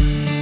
Bye.